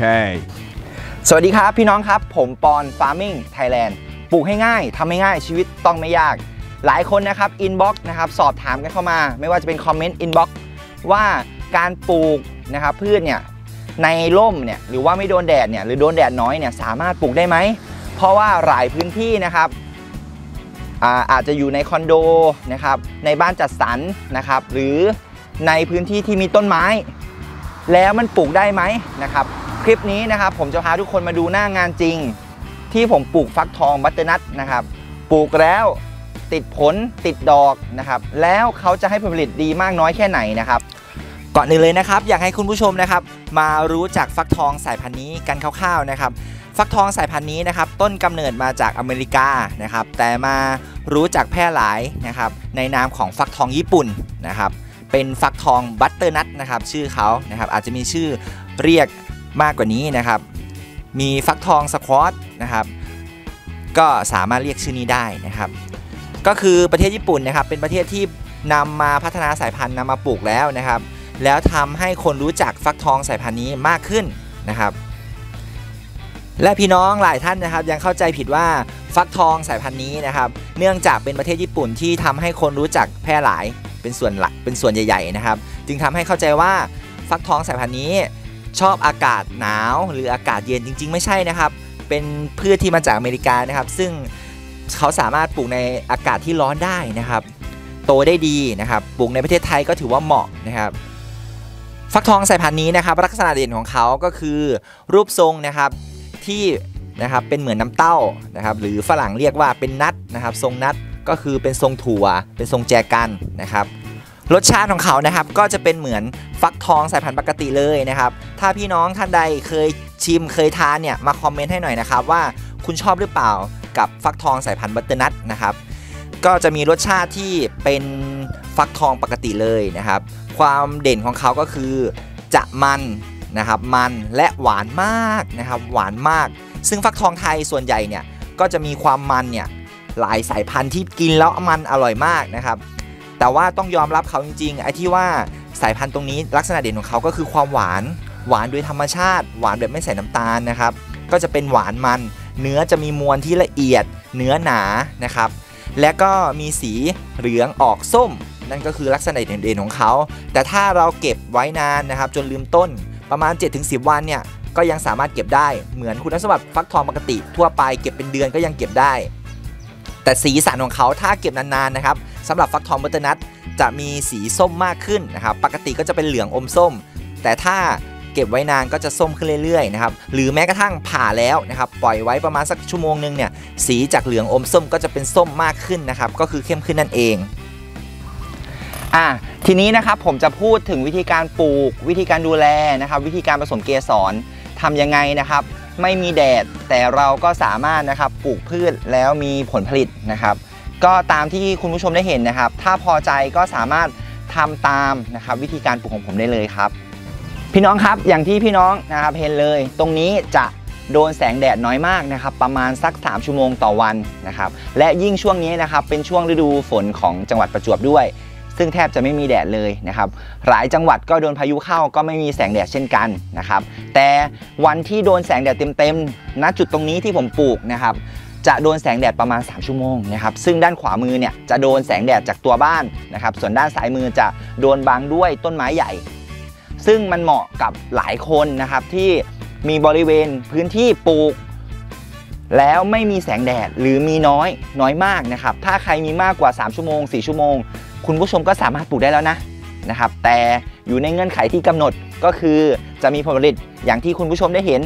Okay. สวัสดีครับพี่น้องครับ ผมปอน Farming Thailand ปลูกให้ง่ายทำให้ง่ายชีวิตต้องไม่ยาก หลายคนนะครับ inbox นะครับสอบถามกันเข้ามา ไม่ว่าจะเป็นคอมเมนต์ inbox ว่าการปลูกนะครับพืชเนี่ยในร่มเนี่ยหรือว่าไม่โดนแดดเนี่ยหรือโดนแดดน้อยเนี่ยสามารถปลูกได้ไหม เพราะว่าหลายพื้นที่นะครับอาอาจจะอยู่ในคอนโดนะครับในบ้านจัดสรรนะครับหรือในพื้นที่ที่มีต้นไม้ แล้วมันปลูกได้ไหมนะครับ คลิปนี้นะครับผมจะพาทุกคนมาดูหน้างานจริง ที่ผมปลูกฟักทองบัตเตอร์นัทนะครับ ปลูกแล้วติดผลติดดอกนะครับ แล้วเขาจะให้ผลผลิตดีมากน้อยแค่ไหนนะครับก่อนอื่นเลยนะครับ อยากให้คุณผู้ชมนะครับ มารู้จักฟักทองสายพันธุ์นี้กันคร่าวๆนะครับฟักทองสายพันธุ์นี้นะครับต้นกำเนิดมาจากอเมริกานะครับ แต่มารู้จักแพร่หลายนะครับ ในนามของฟักทองญี่ปุ่นนะครับ เป็นฟักทองบัตเตอร์นัทนะครับ ชื่อเขานะครับอาจจะมีชื่อเรียก มากกว่านี้นะครับ มีฟักทองสควอตนะครับ ก็สามารถเรียกชื่อนี้ได้นะครับ ก็คือประเทศญี่ปุ่นนะครับ เป็นประเทศที่นำมาพัฒนาสายพันธุ์นำมาปลูกแล้วนะครับ แล้วทำให้คนรู้จักฟักทองสายพันธุ์นี้มากขึ้นนะครับและพี่น้องหลายท่านนะครับยังเข้าใจผิดว่าฟักทองสายพันธุ์นี้นะครับ เนื่องจากเป็นประเทศญี่ปุ่นที่ทำให้คนรู้จักแพร่หลายเป็นส่วนหลักเป็นส่วนใหญ่ ๆนะครับ จึงทำให้เข้าใจว่าฟักทองสายพันธุ์นี้ ชอบอากาศหนาวหรืออากาศเย็นจริง ๆ ไม่ใช่นะครับ เป็นพืชที่มาจากอเมริกานะครับ ซึ่งเขาสามารถปลูกในอากาศที่ร้อนได้นะครับ โตได้ดีนะครับปลูกในประเทศไทยก็ถือว่าเหมาะนะครับฟักทองสายพันธุ์นี้นะครับ ลักษณะเด่นของเขาก็คือรูปทรงนะครับที่นะครับเป็นเหมือนน้ำเต้านะครับ หรือฝรั่งเรียกว่าเป็น nut นะครับ ทรง nut ก็คือเป็นทรงถั่ว เป็นทรงแจกันนะครับ รสชาติของเขานะครับก็จะเป็นเหมือนฟักทองสายพันธุ์ปกติเลยนะครับ ถ้าพี่น้องท่านใดเคยชิมเคยทานเนี่ยมาคอมเมนต์ให้หน่อยนะครับว่าคุณชอบหรือเปล่ากับฟักทองสายพันธุ์บัตเตอร์นัทนะครับ ก็จะมีรสชาติที่เป็นฟักทองปกติเลยนะครับ ความเด่นของเขาก็คือจะมันนะครับมันและหวานมากนะครับหวานมาก ซึ่งฟักทองไทยส่วนใหญ่เนี่ยก็จะมีความมันเนี่ยหลายสายพันธุ์ที่กินแล้วมันอร่อยมากนะครับ แต่ว่าต้องยอมรับเขาจริงๆไอ้ที่ว่าสายพันธุ์ตรงนี้ลักษณะเด่นของเขาก็คือความหวาน หวานโดยธรรมชาติ หวานแบบไม่ใส่น้ำตาลนะครับ ก็จะเป็นหวานมัน เนื้อจะมีมวลที่ละเอียด เนื้อหนานะครับ และก็มีสีเหลืองออกส้ม นั่นก็คือลักษณะเด่นๆของเขา แต่ถ้าเราเก็บไว้นานนะครับ จนลืมต้นประมาณ 7-10 วันเนี่ยก็ยังสามารถเก็บได้เหมือนคุณสมบัติฟักทองปกติทั่วไปเก็บเป็นเดือนก็ยังเก็บได้ แต่สีสันของเขาถ้าเก็บนานๆนะครับ สำหรับฟักทองบัตเตอร์นัทจะมีสีส้มมากขึ้นนะครับ ปกติก็จะเป็นเหลืองอมส้ม แต่ถ้าเก็บไว้นานก็จะส้มขึ้นเรื่อยๆนะครับ หรือแม้กระทั่งผ่าแล้วนะครับ ปล่อยไว้ประมาณสักชั่วโมงนึงเนี่ย สีจากเหลืองอมส้มก็จะเป็นส้มมากขึ้นนะครับ ก็คือเข้มขึ้นนั่นเอง อะทีนี้นะครับผมจะพูดถึงวิธีการปลูก วิธีการดูแลนะครับ วิธีการผสมเกสรทำยังไงนะครับ ไม่มีแดดแต่เราก็สามารถนะครับปลูกพืชแล้วมีผลผลิตนะครับ ก็ตามที่คุณผู้ชมได้เห็นนะครับ ถ้าพอใจก็สามารถทำตามนะครับวิธีการปลูกของผมได้เลยครับ พี่น้องครับอย่างที่พี่น้องนะครับเห็นเลย ตรงนี้จะโดนแสงแดดน้อยมากนะครับ ประมาณสัก 3 ชั่วโมงต่อวันนะครับ และยิ่งช่วงนี้นะครับเป็นช่วงฤดูฝนของจังหวัดประจวบด้วย ซึ่งแทบจะไม่มีแดดเลยนะครับ หลายจังหวัดก็โดนพายุเข้าก็ไม่มีแสงแดดเช่นกันนะครับ แต่วันที่โดนแสงแดดเต็มๆณจุดตรงนี้ที่ผมปลูกนะครับ จะโดนแสงแดดประมาณ 3 ชั่วโมงนะครับซึ่งด้านขวามือเนี่ยจะโดนแสงแดดจากตัวบ้านนะครับส่วนด้านซ้ายมือจะโดนบังด้วยต้นไม้ใหญ่ ซึ่งมันเหมาะกับหลายคนนะครับที่มีบริเวณพื้นที่ปลูก แล้วไม่มีแสงแดดหรือมีน้อยน้อยมากนะครับถ้าใครมีมากกว่า 3 ชั่วโมง 4 ชั่วโมง คุณผู้ชมก็สามารถปลูกได้แล้วนะนะครับแต่อยู่ในเงื่อนไขที่กำหนดก็คือจะมีผลผลิตอย่างที่คุณผู้ชมได้เห็น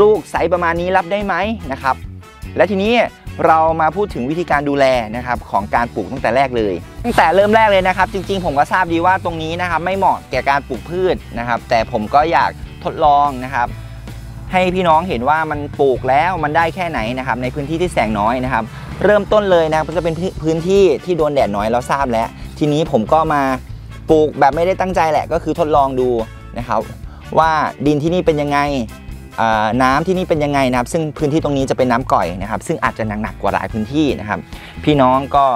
ลูกไซส์ประมาณนี้รับได้ไหมนะครับ และทีนี้เรามาพูดถึงวิธีการดูแลนะครับของการปลูกตั้งแต่แรกเลย ตั้งแต่เริ่มแรกเลยนะครับ จริง ๆ ผมก็ทราบดีว่าตรงนี้นะครับไม่เหมาะแก่การปลูกพืชนะครับ แต่ผมก็อยากทดลองนะครับ ให้พี่น้องเห็นว่ามันปลูกแล้วมันได้แค่ไหนนะครับ ในพื้นที่ที่แสงน้อยนะครับ เริ่มต้นเลยนะครับก็จะเป็นพื้นที่ที่โดนแดดน้อยเราทราบแล้ว ทีนี้ผมก็มาปลูกแบบไม่ได้ตั้งใจแหละก็คือทดลองดูนะครับ ว่าดินที่นี่เป็นยังไง น้ำที่นี่เป็นยังไงนะครับ ซึ่งพื้นที่ตรงนี้จะเป็นน้ำก่อยนะครับ ซึ่งอาจจะหนักกว่าหลายพื้นที่นะครับ พี่น้องก็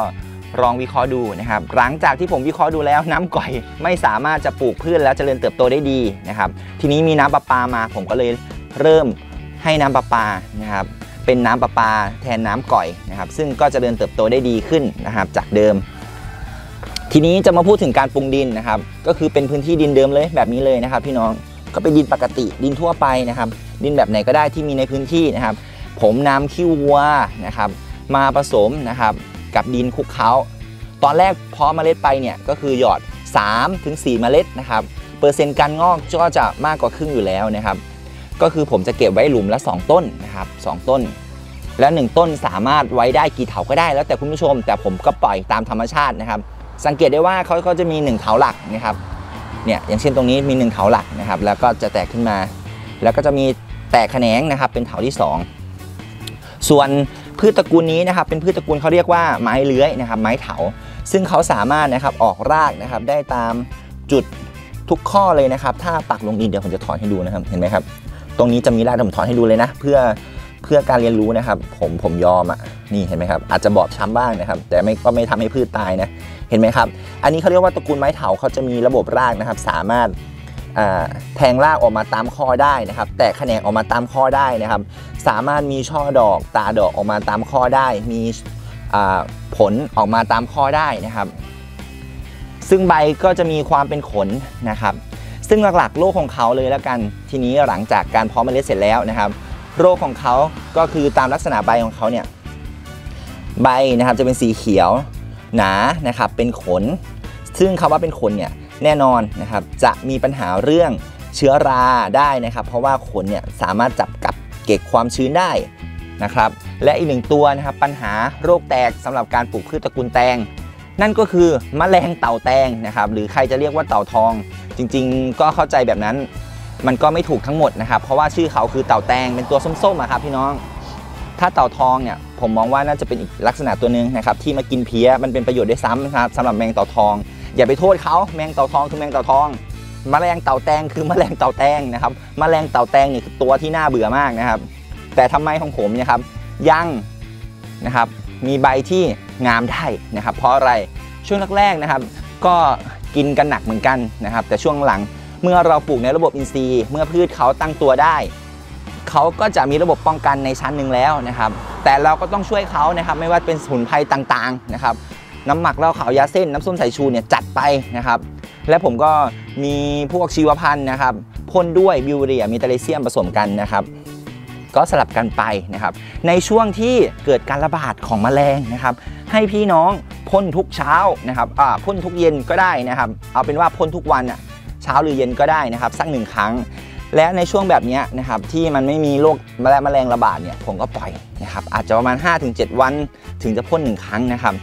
ลองวิเคราะห์ดูนะครับ หลังจากที่ผมวิเคราะห์ดูแล้วน้ำก่อย ไม่สามารถจะปลูกพืชแล้วเจริญเติบโตได้ดีนะครับ ทีนี้มีน้ำประปามา ผมก็เลยเริ่มให้น้ำประปานะครับเป็นน้ำประปาแทนน้ำก่อยนะครับ ซึ่งก็จเจริญเติบโตได้ดีขึ้นนะครับ จากเดิม ทีนี้จะมาพูดถึงการปรุงดินนะครับ ก็คือเป็นพื้นที่ดินเดิมเลยแบบนี้เลยนะครับ พี่น้อง ก็เป็นดินปกติดินทั่วไปนะครับ ดินแบบไหนก็ได้ที่มีในพื้นที่นะครับ ผมนำขี้วัวนะครับ มาผสมนะครับกับดินคลุกเคล้า ตอนแรกเพาะเมล็ดไปเนี่ยก็คือหยอด 3-4ถึงเมล็ดนะครับ เปอร์เซ็นต์การงอกก็จะมากกว่าครึ่งอยู่แล้วนะครับ ก็คือผมจะเก็บไว้หลุมละ 2 ต้นนะครับ2ต้น แล้ว 1 ต้นสามารถไว้ได้กี่เถาก็ได้ แล้วแต่คุณผู้ชม แต่ผมก็ปล่อยตามธรรมชาตินะครับ สังเกตได้ว่าเขาเขาจะมี 1 เถาหลักนะครับ เนี่ยอย่างเช่นตรงนี้มี1เถาหลักนะครับแล้วก็จะแตกขึ้นมา แล้วก็จะมีแตกแขนงนะครับเป็นเถาที่ 2 ส่วนพืชตระกูลนี้นะครับเป็นพืชตระกูลเขาเรียกว่าไม้เลื้อยนะครับไม้เถา ซึ่งเขาสามารถนะครับออกรากนะครับได้ตามจุดทุกข้อเลยนะครับ ถ้าปักลงดินเดี๋ยวผมจะถอนให้ดูนะครับเห็นไหมครับตรงนี้จะมีรากผมถอนให้ดูเลยนะ เพื่อ เพื่อการเรียนรู้นะครับ ผมผมยอมอะนี่เห็นไหมครับ อาจจะบอบช้ำบ้างนะครับ แต่ไม่ก็ไม่ทำให้พืชตายนะเห็นไหมครับ อันนี้เขาเรียกว่าตระกูลไม้เถาเขาจะมีระบบรากนะครับ สามารถแทงรากออกมาตามข้อได้นะครับ แตกแขนงออกมาตามข้อได้นะครับ สามารถมีช่อดอกตาดอกออกมาตามข้อได้ มีผลออกมาตามข้อได้นะครับ ซึ่งใบก็จะมีความเป็นขนนะครับ ซึ่งหลักๆโรคของเขาเลยแล้วกันทีนี้หลังจากการเพาะเมล็ดเสร็จแล้วนะครับ โรคของเขาก็คือตามลักษณะใบของเขาเนี่ยใบนะครับจะเป็นสีเขียวหนานะครับเป็นขน ซึ่งคำว่าเป็นขนเนี่ยแน่นอนนะครับจะมีปัญหาเรื่องเชื้อราได้นะครับ เพราะว่าขนเนี่ยสามารถจับกับเก็บความชื้นได้นะครับ และอีกหนึ่งตัวนะครับปัญหาโรคแตกสำหรับการปลูกพืชตระกูลแตง นั่นก็คือมแมลงเต่าแตงนะครับหรือใครจะเรียกว่าเต่าทอง จริงๆ ก็เข้าใจแบบนั้น มันก็ไม่ถูกทั้งหมดนะครับ เพราะว่าชื่อเขาคือเต่าแตงเป็นตัวส้มๆครับพี่น้อง ถ้าเต่าทองเนี่ยผมมองว่าน่าจะเป็นอีกลักษณะตัวหนึ่งนะครับที่มากินเพี้ยมันเป็นประโยชน์ได้ซ้ำนะครับสำหรับแมงเต่าทอง อย่าไปโทษเขาแมงเต่าทองคือแมงเต่าทองมแมลงเต่าแตงคือมแมลงเต่าแตงนะครับมแมลงเต่าแตงนี่คือตัวที่น่าเบื่อมากนะครับ แต่ทำไมของผมเนี่ยครับยังนะครับมีใบที่งามได้นะครับ เพราะอะไรช่วงแรกๆนะครับ ก็กินกันหนักเหมือนกันนะครับ แต่ช่วงหลัง เมื่อเราปลูกในระบบอินทรีย์ เมื่อพืชเขาตั้งตัวได้เขาก็จะมีระบบป้องกันในชั้นหนึ่งแล้วนะครับ แต่เราก็ต้องช่วยเขานะครับ ไม่ว่าเป็นสมุนไพรต่างๆนะครับ น้ำหมักเหล้าขาวยาเส้นน้ำส้มสายชูเนี่ยจัดไปนะครับ และผมก็มีพวกชีวพันธุ์นะครับพ่นด้วยบิวเรียมีตาเลเซียมผสมกันนะครับ ก็สลับกันไปนะครับ ในช่วงที่เกิดการระบาดของแมลงนะครับ ให้พี่น้องพ่นทุกเช้านะครับพ่นทุกเย็นก็ได้นะครับ เอาเป็นว่าพ่นทุกวันอะ เช้าหรือเย็นก็ได้นะครับสักหนึ่งครั้ง และในช่วงแบบนี้นะครับที่มันไม่มีโรคแมลงแมลงระบาดเนี่ยผมก็ปล่อยนะครับอาจจะประมาณ 5-7 วันถึงจะพ่นหนึ่งครั้งนะครับ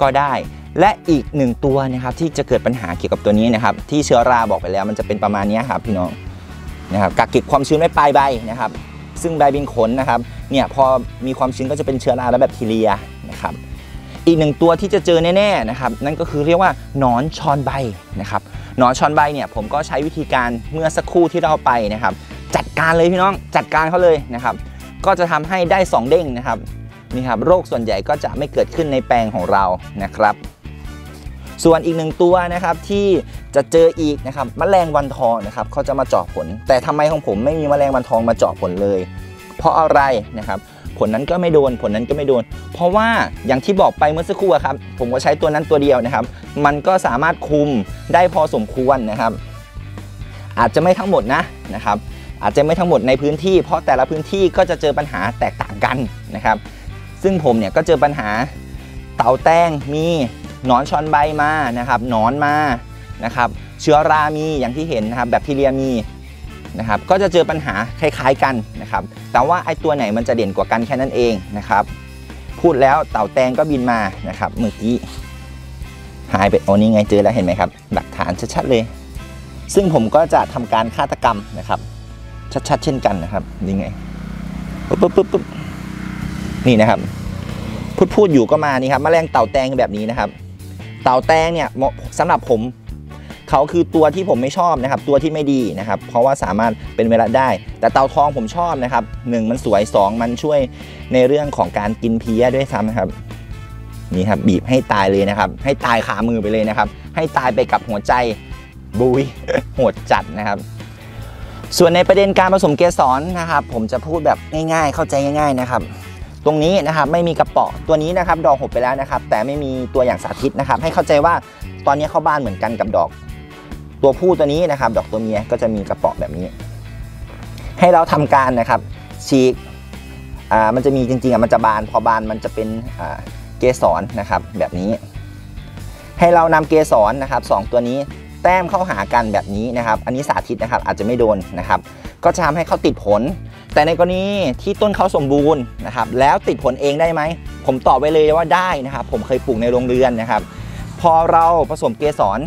ก็ได้และอีกหนึ่งตัวนะครับที่จะเกิดปัญหาเกี่ยวกับตัวนี้นะครับที่เชื้อราบอกไปแล้วมันจะเป็นประมาณนี้ครับพี่น้องนะครับกักเก็บความชื้นไว้ปลายใบนะครับ ซึ่งใบบินขนนะครับเนี่ยพอมีความชื้นก็จะเป็นเชื้อราและแบคทีเรียนะครับอีกหนึ่งตัวที่จะเจอแน่ๆนะครับนั่นก็คือเรียกว่าหนอนชอนใบนะครับ หนอนชอนใบเนี่ยผมก็ใช้วิธีการเมื่อสักครู่ที่เราไปนะครับ จัดการเลยพี่น้องจัดการเขาเลยนะครับ ก็จะทำให้ได้ 2 เด้งนะครับนี่ครับโรคส่วนใหญ่ก็จะไม่เกิดขึ้นในแปลงของเรานะครับ ส่วนอีกหนึ่งตัวนะครับที่จะเจออีกนะครับมแมลงวันทองนะครับเขาจะมาเจาะผล แต่ทำไมของผมไม่มีมแมลงวันทองมาเจาะผลเลย เพราะอะไรนะครับ ผลนั้นก็ไม่โดน ผลนั้นก็ไม่โดน เพราะว่าอย่างที่บอกไปเมื่อสักครู่ครับ ผมก็ใช้ตัวนั้นตัวเดียวนะครับ มันก็สามารถคุมได้พอสมควรนะครับ อาจจะไม่ทั้งหมดนะนะครับ อาจจะไม่ทั้งหมดในพื้นที่ เพราะแต่ละพื้นที่ก็จะเจอปัญหาแตกต่างกันนะครับ ซึ่งผมเนี่ยก็เจอปัญหาเต่าแตงมีหนอนชอนใบมานะครับหนอนมานะครับ เชื้อรามีอย่างที่เห็นนะครับแบคทีเรียมี นะครับก็จะเจอปัญหาคล้ายๆกันนะครับแต่ว่าไอ้ตัวไหนมันจะเด่นกว่ากันแค่นั้นเองนะครับพูดแล้วเต่าแตงก็บินมานะครับเมื่อกี้หายไปโอ้นี่ไงเจอแล้วเห็นไหมครับหลักฐานชัดๆเลย ซึ่งผมก็จะทำการฆาตกรรมนะครับ ชัดๆ เช่นกันนะครับนี่ไงปุ๊บปุ๊บปุ๊บนี่นะครับ พูดพูดอยู่ก็มานี่ครับมแมลงเต่าแตงแบบนี้นะครับ เต่าแตงเนี่ยสำหรับผม เขาคือตัวที่ผมไม่ชอบนะครับ ตัวที่ไม่ดีนะครับ เพราะว่าสามารถเป็นเวลาได้ แต่เตาทองผมชอบนะครับหนึ่งมันสวย 2 มันช่วยในเรื่องของการกินเพี้ยด้วยซ้ำนะครับนี่ครับบีบให้ตายเลยนะครับ ให้ตายขามือไปเลยนะครับ ให้ตายไปกับหัวใจบุยโหดจัดนะครับ ส่วนในประเด็นการผสมเกสรนะครับ ผมจะพูดแบบง่ายๆ เข้าใจง่าย ๆนะครับ ตรงนี้นะครับไม่มีกระป๋อตัวนี้นะครับ ดอกหบไปแล้วนะครับ แต่ไม่มีตัวอย่างสาธิตนะครับ ให้เข้าใจว่าตอนนี้เข้าบ้านเหมือนกันกับดอก ตัวผู้ตัวนี้นะครับ ดอกตัวเมียก็จะมีกระเป๋อแบบนี้ ให้เราทำการนะครับฉีกอ่ามันจะมีจริงๆอะมันจะบาน พอบานมันจะเป็นอ่าเกสรนะครับแบบนี้ ให้เรานำเกสรนะครับสองตัวนี้แต้มเข้าหากันแบบนี้นะครับ อันนี้สาธิตนะครับอาจจะไม่โดนนะครับ ก็จะทำให้เขาติดผล แต่ในกรณีที่ต้นเขาสมบูรณ์นะครับ แล้วติดผลเองได้ไหม ผมตอบไว้เลยว่าได้นะครับ ผมเคยปลูกในโรงเรือนนะครับ พอเราผสมเกสร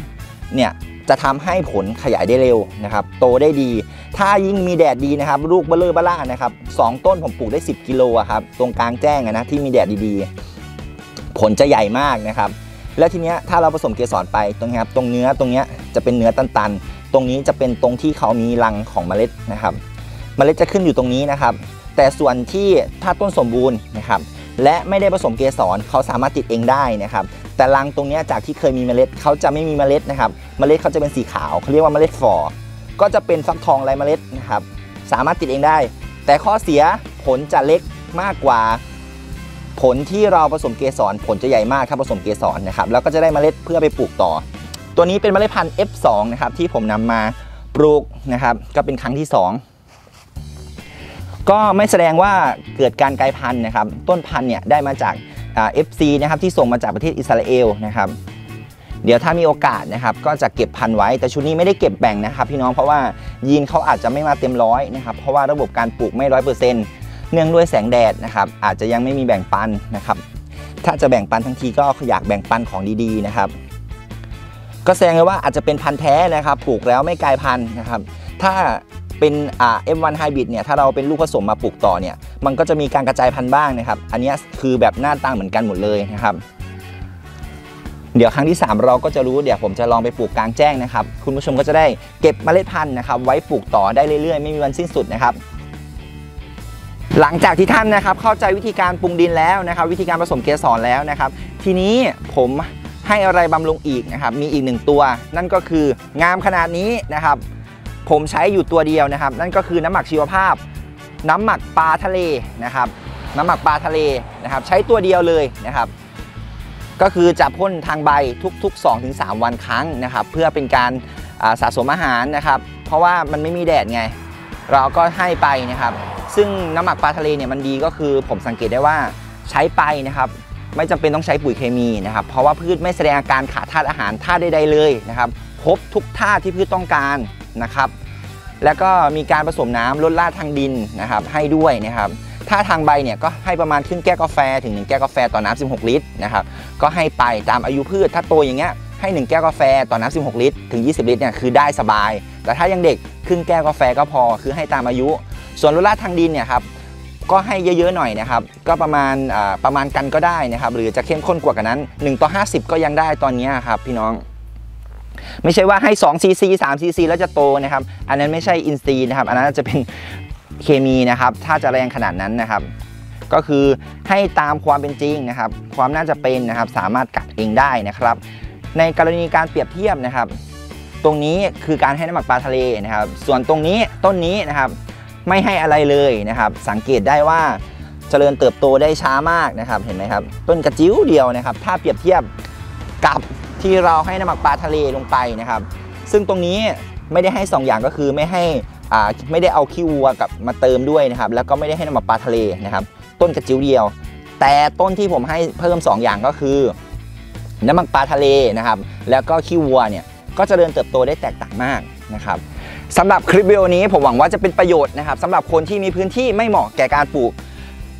เนี่ย จะทำให้ผลขยายได้เร็วนะครับ โตได้ดี ถ้ายิ่งมีแดดดีนะครับ ลูกเบลเลอร์เบล่านะครับสองต้นผมปลูกได้ 10 กิโลครับ ตรงกลางแจ้งอะนะที่มีแดดดีๆ ผลจะใหญ่มากนะครับ แล้วทีเนี้ยถ้าเราผสมเกสรไปตรงนี้ครับตรงเนื้อตรงเนี้ยจะเป็นเนื้อตันๆ ตรงนี้จะเป็นตรงที่เขามีรังของเมล็ดนะครับ เมล็ดจะขึ้นอยู่ตรงนี้นะครับ แต่ส่วนที่ถ้าต้นสมบูรณ์นะครับ และไม่ได้ผสมเกสรเขาสามารถติดเองได้นะครับ แต่รังตรงนี้จากที่เคยมีเมล็ดเขาจะไม่มีเมล็ดนะครับเมล็ดเขาจะเป็นสีขาวเขาเรียกว่าเมล็ดฝ่อก็จะเป็นฟักทองไรเมล็ดนะครับสามารถติดเองได้ แต่ข้อเสียผลจะเล็กมากกว่า ผลที่เราผสมเกสรผลจะใหญ่มากถ้าผสมเกสรนะครับแล้วก็จะได้เมล็ดเพื่อไปปลูกต่อ ตัวนี้เป็นเมล็ดพันธุ์ F2 นะครับที่ผมนำมาปลูกนะครับก็เป็นครั้งที่ 2 ก็ไม่แสดงว่าเกิดการกลายพันธุ์นะครับ ต้นพันธุ์เนี่ยได้มาจาก อ่า FC นะครับที่ส่งมาจากประเทศอิสราเอลนะครับ เดี๋ยวถ้ามีโอกาสนะครับ ก็จะเก็บพันไว้แต่ชุดนี้ไม่ได้เก็บแบ่งนะครับ พี่น้องเพราะว่ายีนเขาอาจจะไม่มาเต็มร้อยนะครับเพราะว่าระบบการปลูกไม่ร้อยเปอร์เซ็นต์เนื่องด้วยแสงแดดนะครับ อาจจะยังไม่มีแบ่งปันนะครับ ถ้าจะแบ่งปันทั้งทีก็อยากแบ่งปันของดีๆนะครับ ก็แสดงเลยว่าอาจจะเป็นพันธุ์แท้นะครับ ปลูกแล้วไม่กลายพันธุ์นะครับ ถ้า เป็นอ่า M1 Hybrid เนี่ยถ้าเราเป็นลูกผสมมาปลูกต่อเนี่ยมันก็จะมีการกระจายพันธุ์บ้างนะครับ อันนี้คือแบบหน้าตาเหมือนกันหมดเลยนะครับ เดี๋ยวครั้งที่ 3 เราก็จะรู้เดี๋ยวผมจะลองไปปลูกกลางแจ้งนะครับ คุณผู้ชมก็จะได้เก็บเมล็ดพันธุ์นะครับ ไว้ปลูกต่อได้เรื่อยๆ ไม่มีวันสิ้นสุดนะครับหลังจากที่ท่านนะครับเข้าใจวิธีการปรุงดินแล้วนะครับ วิธีการผสมเกสรแล้วนะครับ ทีนี้ผมให้อะไรบำรุงอีกนะครับ มีอีกหนึ่งตัว นั่นก็คืองามขนาดนี้นะครับ ผมใช้อยู่ตัวเดียวนะครับ นั่นก็คือน้ำหมักชีวภาพ น้ำหมักปลาทะเลนะครับ น้ำหมักปลาทะเลนะครับ ใช้ตัวเดียวเลยนะครับ ก็คือจะพ่นทางใบทุกๆ 2-3 วันครั้งนะครับ เพื่อเป็นการาสะสมอาหารนะครับ เพราะว่ามันไม่มีแดดไง เราก็ให้ไปนะครับ ซึ่งน้ำหมักปลาทะเลเนี่ยมันดีก็คือผมสังเกตได้ว่าใช้ไปนะครับไม่จำเป็นต้องใช้ปุ๋ยเคมีนะครับ เพราะว่าพืชไม่แสดงอาการขาดธาตุอาหารธาตุใดๆเลยนะครับ ครบทุกธาตุที่พืชต้องการ นะครับ แล้วก็มีการผสมน้ำลดลาดทางดินนะครับ ให้ด้วยนะครับ ถ้าทางใบเนี่ยก็ให้ประมาณครึ่งแก้วกาแฟถึง 1 แก้วกาแฟต่อน้ำ16 ลิตรนะครับ ก็ให้ไปตามอายุพืช ถ้าโตอย่างเงี้ยให้ 1 แก้วกาแฟต่อน้ำ16 ลิตร ถึง 20 ลิตรเนี่ยคือได้สบาย แต่ถ้ายังเด็กครึ่งแก้วกาแฟก็พอคือให้ตามอายุ ส่วนลดลาดทางดินเนี่ยครับก็ให้เยอะๆหน่อยนะครับ ก็ประมาณประมาณกันก็ได้นะครับ หรือจะเข้มข้นกว่ากันนั้น 1 ต่อ 50 ก็ยังได้ตอนนี้ครับพี่น้อง ไม่ใช่ว่าให้2 cc 3 cc แล้วจะโตนะครับ อันนั้นไม่ใช่อินทรีนะครับ อันนั้นจะเป็นเคมีนะครับ ถ้าจะแรงขนาดนั้นนะครับ ก็คือให้ตามความเป็นจริงนะครับ ความน่าจะเป็นนะครับ สามารถกัดเองได้นะครับ ในกรณีการเปรียบเทียบนะครับ ตรงนี้คือการให้น้ำหมักปลาทะเลนะครับ ส่วนตรงนี้ต้นนี้นะครับไม่ให้อะไรเลยนะครับ สังเกตได้ว่าเจริญเติบโตได้ช้ามากนะครับ เห็นไหมครับ ต้นกระจิ้วเดียวนะครับ ถ้าเปรียบเทียบ กับที่เราให้น้ำหมักปลาทะเลลงไปนะครับ ซึ่งตรงนี้ไม่ได้ให้ 2 อย่างก็คือไม่ให้อ่าไม่ได้เอาขี้วัวกับมาเติมด้วยนะครับ แล้วก็ไม่ได้ให้น้ำหมักปลาทะเลนะครับ ต้นกระจิ้วเดียว แต่ต้นที่ผมให้เพิ่ม 2 อย่างก็คือ น้ำหมักปลาทะเลนะครับ แล้วก็ขี้วัวเนี่ยก็จะเริญเติบโตได้แตกต่างมากนะครับสำหรับคลิปวิดีโอนี้ผมหวังว่าจะเป็นประโยชน์นะครับสำหรับคนที่มีพื้นที่ไม่เหมาะแก่การปลูก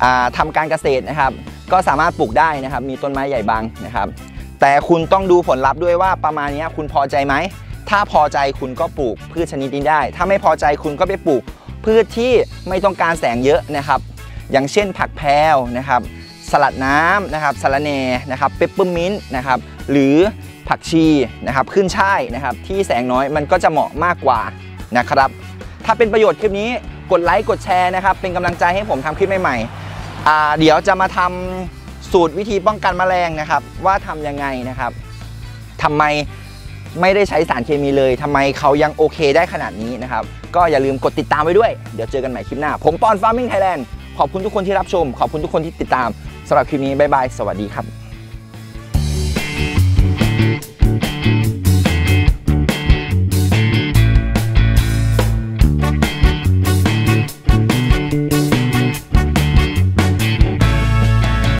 อ่าทำการเกษตรนะครับ ก็สามารถปลูกได้นะครับ มีต้นไม้ใหญ่บางนะครับ แต่คุณต้องดูผลลัพธ์ด้วยว่าประมาณนี้คุณพอใจไหม ถ้าพอใจคุณก็ปลูกพืชชนิดนี้ได้ ถ้าไม่พอใจคุณก็ไปปลูกพืชที่ไม่ต้องการแสงเยอะนะครับ อย่างเช่นผักแพรวนะครับ สลัดน้ำนะครับสะระแหนนะครับเปปเปอร์มินต์นะครับ หรือผักชีนะครับขึ้นช่ายนะครับ ที่แสงน้อยมันก็จะเหมาะมากกว่านะครับ ถ้าเป็นประโยชน์คลิปนี้กดไลค์กดแชร์นะครับ เป็นกำลังใจให้ผมทำคลิปใหม่ๆเดี๋ยวจะมาทำ สูตรวิธีป้องกันแมลงนะครับ ว่าทำยังไงนะครับทำไมไม่ได้ใช้สารเคมีเลยทำไมเขายังโอเคได้ขนาดนี้นะครับ ก็อย่าลืมกดติดตามไว้ด้วย เดี๋ยวเจอกันใหม่คลิปหน้า ผมปอน Farming Thailand ขอบคุณทุกคนที่รับชม ขอบคุณทุกคนที่ติดตามสำหรับคลิปนี้บ๊ายบายสวัสดีครับ